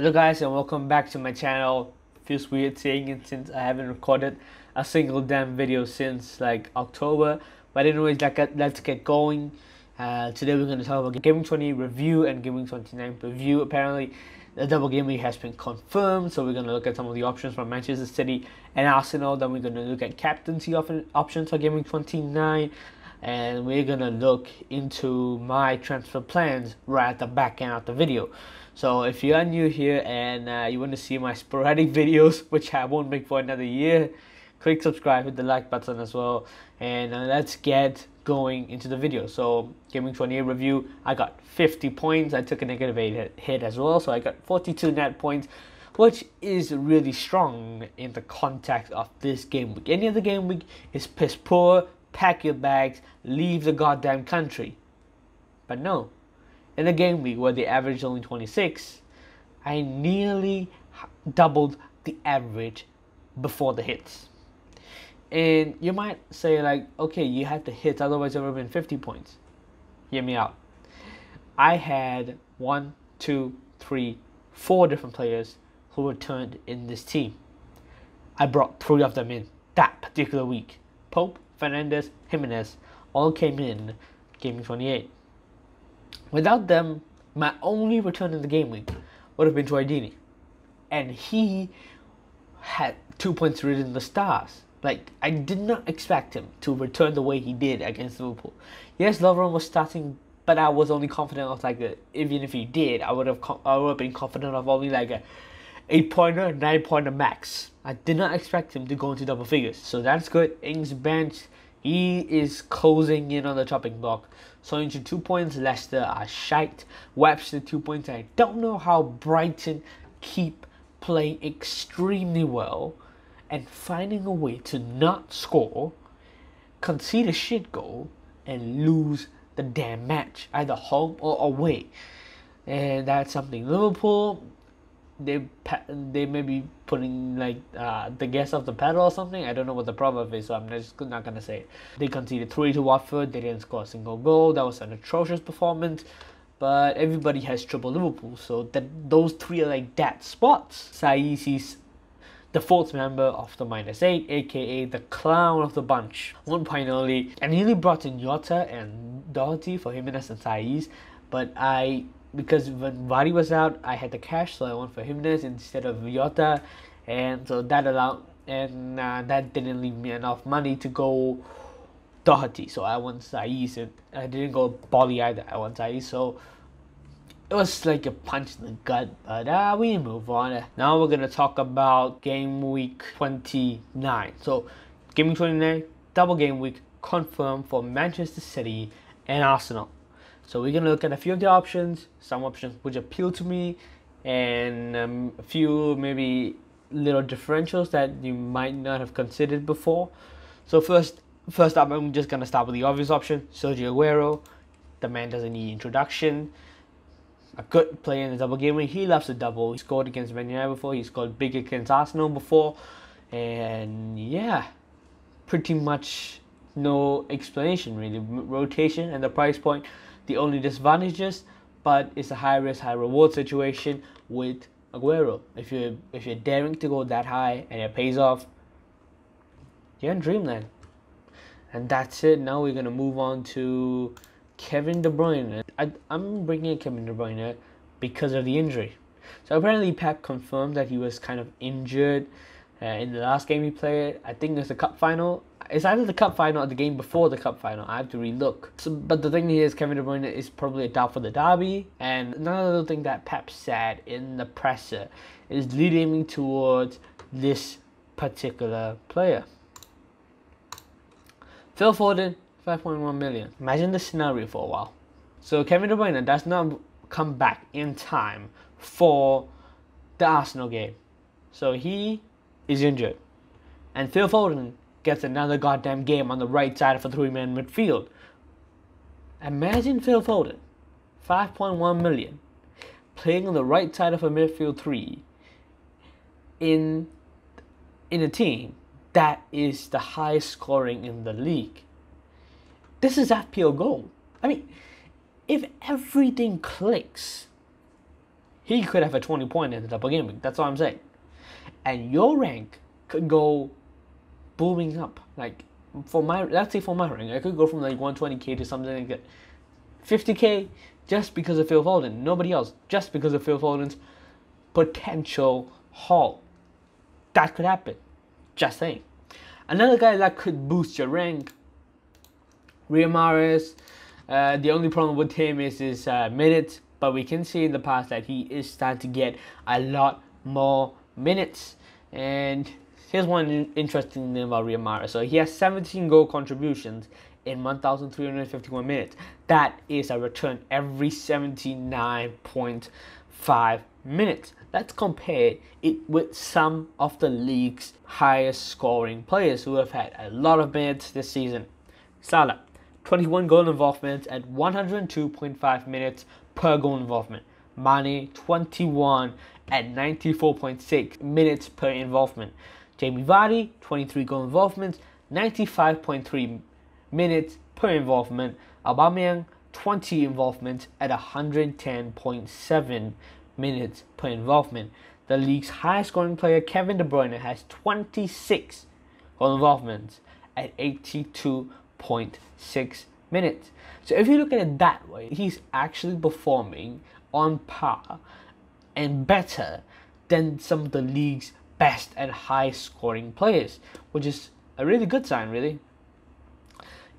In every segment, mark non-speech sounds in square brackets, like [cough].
Hello guys and welcome back to my channel. Feels weird saying it since I haven't recorded a single damn video since like October. But anyways, like, let's get going. Uh, today we're going to talk about Gameweek 20 review and Gameweek 29 review. Apparently the double game week has been confirmed, so we're going to look at some of the options from Manchester City and Arsenal. Then we're going to look at captaincy options for Gameweek 29 and we're gonna look into my transfer plans right at the back end of the video so if you are new here and uh, you want to see my sporadic [laughs] videos, which I won't make for another year, click subscribe, hit the like button as well, and uh, let's get going into the video. So Gameweek 28 review, I got 50 points. I took a negative 8 hit as well, so I got 42 net points, which is really strong in the context of this game week. Any other game week is piss poor, pack your bags, leave the goddamn country. But no, in a game week where the average only 26, I nearly doubled the average before the hits. And you might say like, okay, you had the hits, otherwise it would have been 50 points. Hear me out. I had one, two, three, four different players who returned in this team. I brought three of them in that particular week. Pope, Fernandez, Jimenez all came in game 28. Without them, my only return in the game week would have been Troy Deeney. And he had two points written in the stars. Like, I did not expect him to return the way he did against Liverpool. Yes, Lovren was starting, but I was only confident of like a, even if he did, I would have I would have been confident of only like a eight pointer, nine pointer max. I did not expect him to go into double figures, so that's good. Ings bench he is closing in on the chopping block. Soyuncu two points, Leicester are shite. Webster two points. I don't know how Brighton keep playing extremely well and finding a way to not score, concede a shit goal, and lose the damn match, either home or away. And that's something. Liverpool, they they may be putting like uh, the gas off the pedal or something. I don't know what the problem is, so I'm just not gonna say. It. They conceded three to Watford. They didn't score a single goal. That was an atrocious performance. But everybody has triple Liverpool, so that those three are like dead spots. Saiss is the fourth member of the minus eight, aka the clown of the bunch. One point only, I nearly brought in Jota and Doherty for Jimenez and Saiss, but I because when Vardy was out, I had the cash, so I went for Jimenez instead of Jota, and so that allowed and uh, that didn't leave me enough money to go Doherty, so I went Saiss, and I didn't go Boly either. I went Saiss, so it was like a punch in the gut, but uh, we move on. Now we're gonna talk about game week 29. So, game week 29, double game week confirmed for Manchester City and Arsenal. So we're gonna look at a few of the options, some options which appeal to me, and um, a few maybe little differentials that you might not have considered before. So first, first up, I'm just gonna start with the obvious option, Sergio Aguero. The man doesn't need introduction. A good player in the double game He loves the double. He scored against Man United before. He scored big against Arsenal before, and yeah, pretty much no explanation really. Rotation and the price point the only disadvantages, but it's a high risk, high reward situation with Aguero. If you if you're daring to go that high and it pays off, you're in dreamland. And that's it. Now we're gonna move on to Kevin De Bruyne. I, I'm bringing Kevin De Bruyne because of the injury. So apparently Pep confirmed that he was kind of injured uh, in the last game he played. I think it was the cup final it's either the cup final or the game before the cup final. I have to relook. So, but the thing here is Kevin De Bruyne is probably a doubt for the derby. And another thing that Pep said in the presser is leading me towards this particular player. Phil Foden, 5.1 million. Imagine the scenario for a while. So Kevin De Bruyne does not come back in time for the Arsenal game. So he is injured. And Phil Foden gets another goddamn game on the right side of a three-man midfield. Imagine Phil Foden, 5.1 million, playing on the right side of a midfield three in in a team that is the highest scoring in the league. This is FPL goal. I mean, if everything clicks, he could have a 20 point in the double game. That's all I'm saying. And your rank could go booming up. Like for my let's say for my rank, I could go from like 120k to something like that. 50k just because of Phil Foden. Nobody else. Just because of Phil Foden's potential haul. That could happen. Just saying. Another guy that could boost your rank, Riyad Mahrez. Uh, the only problem with him is his uh, minutes, but we can see in the past that he is starting to get a lot more minutes. And here's one interesting thing about Riyad Mahrez. So he has 17 goal contributions in 1,351 minutes. That is a return every 79.5 minutes. Let's compare it with some of the league's highest scoring players who have had a lot of minutes this season. Salah, 21 goal involvements at 102.5 minutes per goal involvement. Mane, 21 at 94.6 minutes per involvement. Jamie Vardy, 23 goal involvements, 95.3 minutes per involvement. Aubameyang, 20 involvements at 110.7 minutes per involvement. The league's highest scoring player, Kevin De Bruyne, has 26 goal involvements at 82.6 minutes. So if you look at it that way, he's actually performing on par and better than some of the league's best and high scoring players, which is a really good sign, really.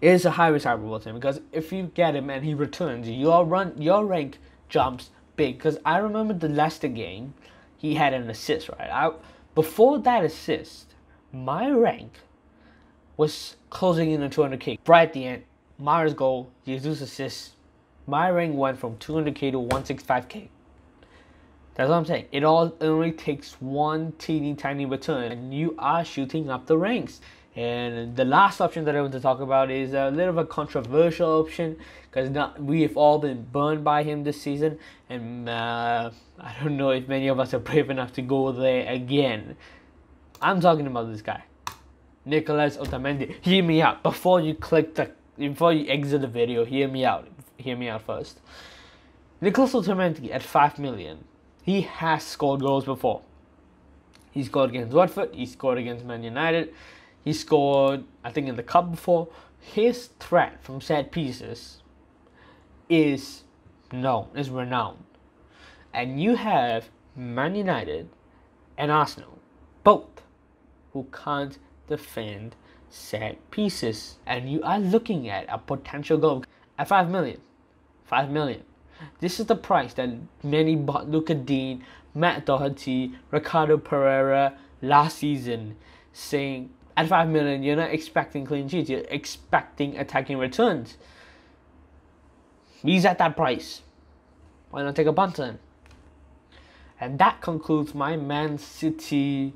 It is a high risk high reward thing because if you get him and he returns, your run your rank jumps big. Because I remember the Leicester game, he had an assist, right? I, before that assist, my rank was closing in on 200k. Right at the end, Myers goal, Jesus assist, my rank went from 200k to 165k. That's what I'm saying. It all only takes one teeny tiny return, and you are shooting up the ranks. And the last option that I want to talk about is a little of a controversial option because we have all been burned by him this season, and uh, I don't know if many of us are brave enough to go there again. I'm talking about this guy, Nicolas Otamendi. Hear me out before you click the before you exit the video. Hear me out. Hear me out first. Nicolas Otamendi at five million. He has scored goals before. He scored against Watford. He scored against Man United. He scored, I think, in the cup before. His threat from set pieces is known, is renowned. And you have Man United and Arsenal, both who can't defend set pieces. And you are looking at a potential goal at 5 million. 5 million. This is the price that many bought Lucas Digne, Matt Doherty, Ricardo Pereira last season, saying at 5 million, you're not expecting clean sheets, you're expecting attacking returns. He's at that price. Why not take a punt on? And that concludes my Man City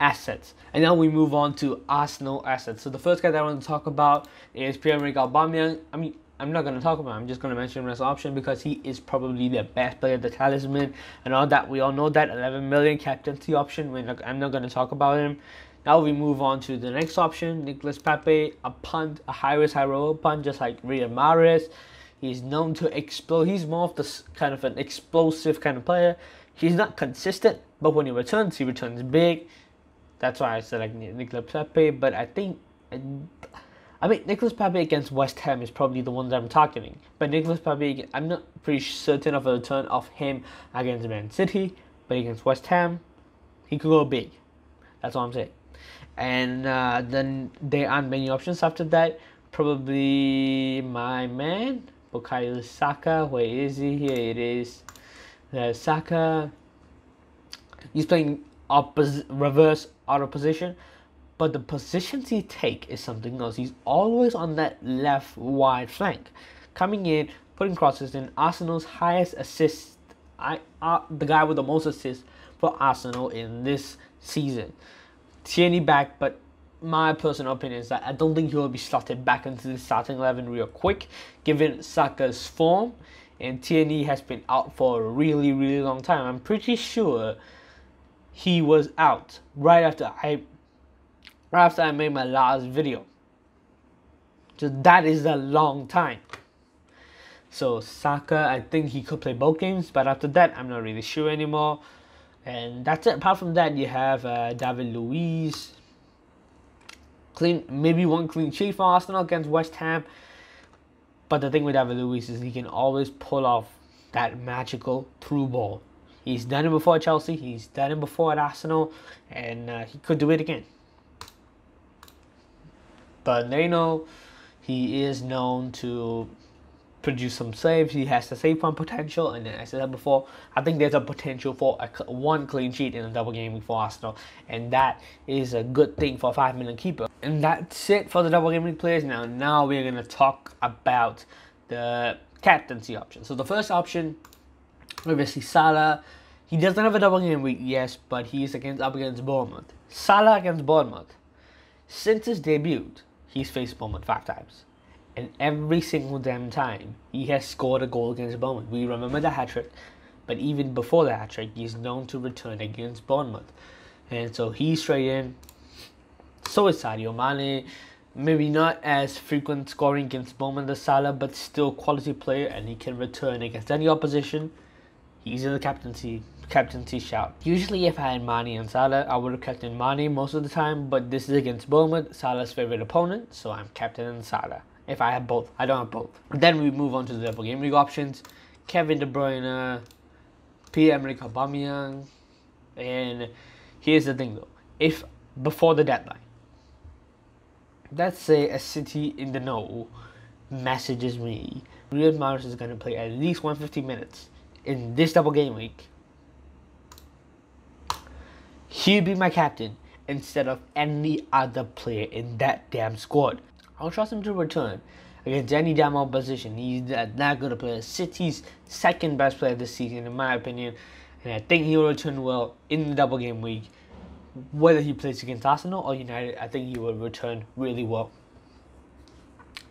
assets. And now we move on to Arsenal assets. So the first guy that I want to talk about is Pierre-Emerick Aubameyang. I mean, I'm not going to talk about. I'm just going to mention him as an option because he is probably the best player, the talisman, and all that. We all know that 11 million captaincy option. When I'm not going to talk about him. Now we move on to the next option, Nicolas Pepe, a punt, a high risk, high reward punt, just like Riyad Mahrez. He's known to explode. He's more of the kind of an explosive kind of player. He's not consistent, but when he returns, he returns big. That's why I select like Nicolas Pepe. But I think, I mean, Nicholas Pepe against West Ham is probably the one that I'm targeting. But Nicholas Pepe, I'm not pretty certain of a return of him against Man City. But against West Ham, he could go big. That's all I'm saying and uh, then there aren't many options after that. Probably my man, Bukayo Saka. Where is he? Here it is. There's Saka. He's playing oppos- reverse out of position, but the positions he take is something else. He's always on that left wide flank, coming in, putting crosses in. Arsenal's highest assist. I uh, the guy with the most assists for Arsenal in this season. Tierney back, but my personal opinion is that I don't think he will be slotted back into the starting 11 real quick, given Saka's form. And Tierney has been out for a really, really long time. I'm pretty sure he was out right after I, after I made my last video. So that is a long time. So Saka, I think he could play both games, but after that, I'm not really sure anymore. And that's it. Apart from that, you have uh, David Luiz. Clean, maybe one clean sheet for Arsenal against West Ham. But the thing with David Luiz is he can always pull off that magical through ball. He's done it before at Chelsea. He's done it before at Arsenal, and uh, he could do it again. But know he is known to produce some saves. He has the save point potential, and as I said before, I think there's a potential for a one clean sheet in a double game week for Arsenal, and that is a good thing for a five minute keeper. And that's it for the double game week players. Now, now we're gonna talk about the captaincy option. So the first option, obviously Salah. He doesn't have a double game week, yes, but he's against up against Bournemouth. Salah against Bournemouth. Since his debut, he's faced Bournemouth five times. And every single damn time, he has scored a goal against Bournemouth. We remember the hat trick, but even before the hat trick, he's known to return against Bournemouth. And so he's straight in. So is Sadio Mane maybe not as frequent scoring against Bournemouth the Salah, but still quality player, and he can return against any opposition. He's in the captaincy captaincy shout. Usually, if I had Mane and Salah, I would have captained Mane most of the time, but this is against Bournemouth, Salah's favorite opponent, so I'm captaining Salah. If I have both, I don't have both. Then we move on to the double game week options. Kevin De Bruyne, Pierre-Emerick Aubameyang, and here's the thing though: if before the deadline let's say a city in the know messages me Riyad Mahrez is going to play at least 150 minutes in this double game week, he'll be my captain instead of any other player in that damn squad. I'll trust him to return against any damn opposition. He's that, good a player. City's second best player this season, in my opinion, and I think he'll return well in the double game week whether he plays against Arsenal or United, I think he will return really well.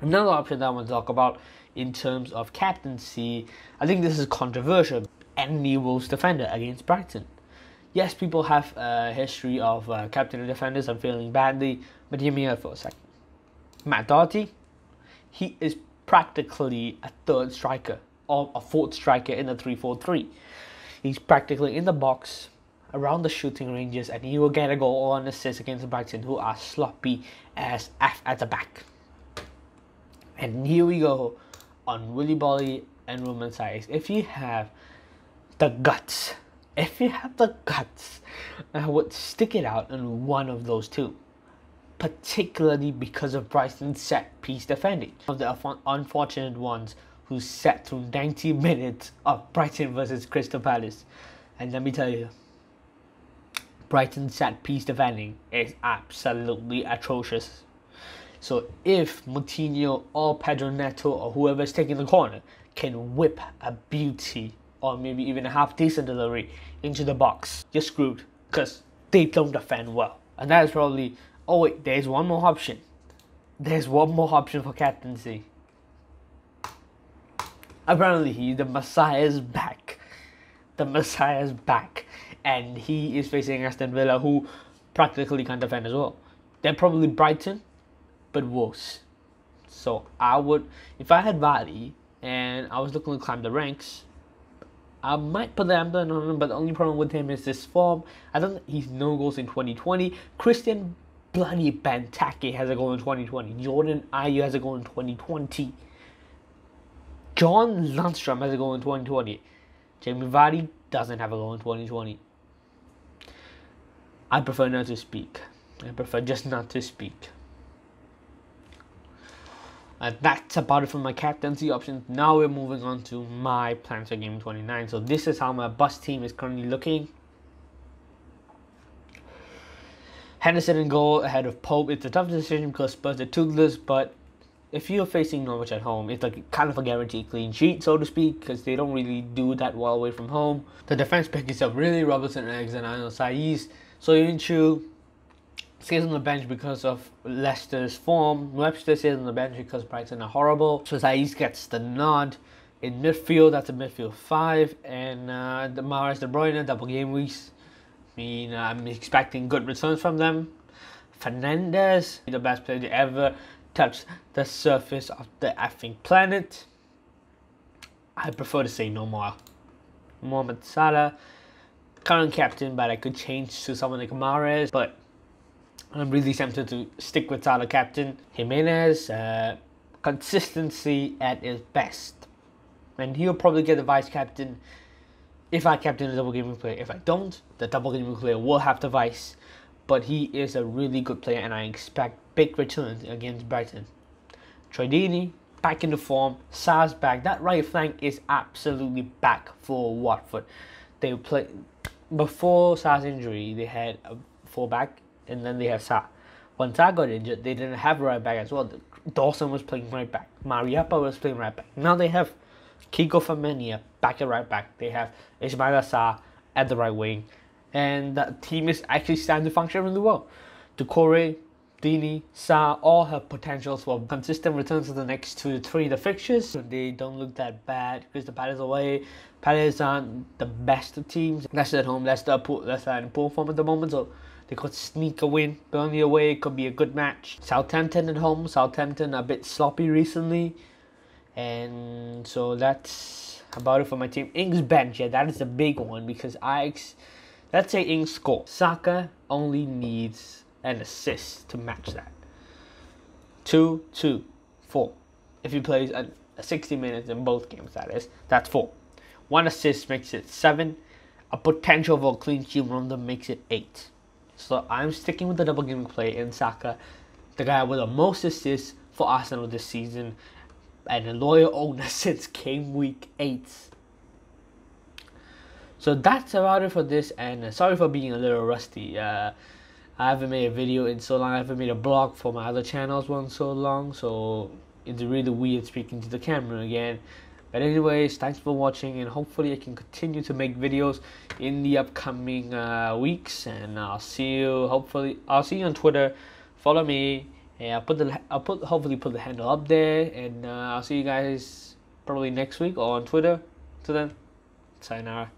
Another option that I want to talk about in terms of captaincy, I think this is controversial. Andy Wolves defender against Brighton. Yes, people have a history of uh, captain defenders and failing badly, but hear me out for a second. Matt Doherty, he is practically a third striker or a fourth striker in the 3 4 3. He's practically in the box, around the shooting ranges and he will get a goal or an assist against Brighton who are sloppy as F at the back. And here we go on Willy Boly and Romain Saïss. If you have the guts, if you have the guts, I would stick it out in one of those two. Particularly because of Brighton's set piece defending. Of the unfortunate ones who sat through 90 minutes of Brighton versus Crystal Palace. And let me tell you, Brighton set piece defending is absolutely atrocious. So if Moutinho or Pedro Neto or whoever is taking the corner can whip a beauty or maybe even a half decent delivery into the box, you're screwed because they don't defend well. And that is probably oh wait, there's one more option. There's one more option for captaincy. Apparently he the Messiah is back. The Messiah is back and he is facing Aston Villa, who practically can't defend as well. They're probably Brighton, but worse. So I would, if I had Vardy and I was looking to climb the ranks, I might put emblem on him. But the only problem with him is this form. I don't. He's no goals in 2020. Christian bloody Benteke has a goal in 2020. Jordan Ayew has a goal in 2020. John Lundstram has a goal in 2020. Jamie Vardy doesn't have a goal in 2020. I prefer not to speak. I prefer just not to speak. And that's about it for my captaincy options. Now we're moving on to my plans for Game 29. So this is how my bus team is currently looking. Henderson in goal ahead of Pope. It's a tough decision because Spurs are toothless, but if you're facing Norwich at home, it's like kind of a guaranteed clean sheet, so to speak, because they don't really do that well away from home. The defense pick is up really Robertson, Eggs, and know Saiss. So Soyuncu stays on the bench because of Leicester's form. Webster stays on the bench because Brighton are horrible. So Saiss gets the nod. In midfield, that's a midfield five. And uh, the Mahrez De Bruyne, double game weeks. I mean, I'm expecting good returns from them. Fernandez, the best player to ever touch the surface of the effing planet. I prefer to say no more. Mohamed Salah, current captain, but I could change to someone like Mahrez, but I'm really tempted to stick with Salah captain. Jimenez, uh, consistency at his best. And he'll probably get the vice captain if I captain the double gameweek player. If I don't, the double gameweek player will have the vice. But he is a really good player and I expect big returns against Brighton. Troy Deeney, back into form. Sarr's back. That right flank is absolutely back for Watford. They play before Sarr's injury. They had a fullback, and then they have Sarr. When Sarr got injured, they didn't have right back as well. Dawson was playing right back. Mariappa was playing right back. Now they have Kiko Femenia back at right back. They have Ismaila Sarr at the right wing. And that team is actually starting to function really well. Doucouré, Deeney, Sarr all have potentials for consistent returns to the next two to three the fixtures. They don't look that bad because the Palace away. Palace aren't the best of teams. Leicester at home, Leicester, Leicester in poor form at the moment, so they could sneak a win. Burnley away could be a good match. Southampton at home, Southampton a bit sloppy recently. And so that's about it for my team. Ings bench, yeah, that is a big one because I, let's say Ings score. Saka only needs an assist to match that. Two, two, four. If he plays a, a 60 minutes in both games, that is, that's four. One assist makes it seven. A potential for a clean sheet from them makes it eight. So I'm sticking with the double gameweek play in Saka, the guy with the most assists for Arsenal this season, and a loyal owner [laughs] since game week eight. So that's about it for this, and uh, sorry for being a little rusty. Uh, I haven't made a video in so long. I haven't made a blog for my other channels one so long, so it's really weird speaking to the camera again. But anyways, thanks for watching, and hopefully I can continue to make videos in the upcoming uh, weeks. And I'll see you. Hopefully, I'll see you on Twitter. Follow me. And I'll put the I'll put hopefully put the handle up there, and uh, I'll see you guys probably next week or on Twitter. Till then, sayonara.